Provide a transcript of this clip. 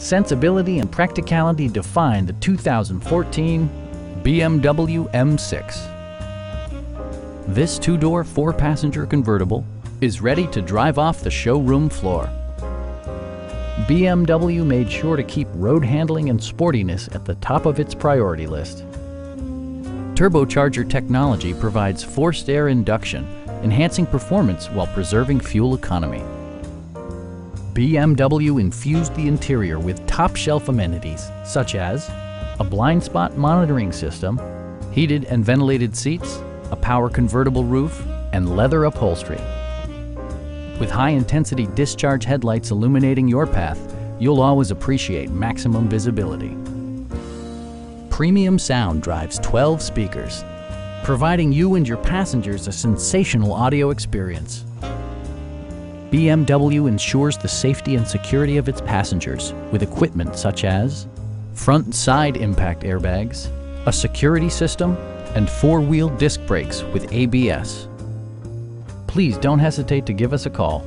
sensibility and practicality define the 2014 BMW M6. This two-door, four-passenger convertible is ready to drive off the showroom floor. BMW made sure to keep road handling and sportiness at the top of its priority list. Turbocharger technology provides forced air induction, enhancing performance while preserving fuel economy. BMW infused the interior with top-shelf amenities such as a blind spot monitoring system, heated and ventilated seats, a power convertible roof, and leather upholstery. With high-intensity discharge headlights illuminating your path, you'll always appreciate maximum visibility. Premium sound drives 12 speakers, providing you and your passengers a sensational audio experience. BMW ensures the safety and security of its passengers with equipment such as front and side impact airbags, a security system, and four-wheel disc brakes with ABS. Please don't hesitate to give us a call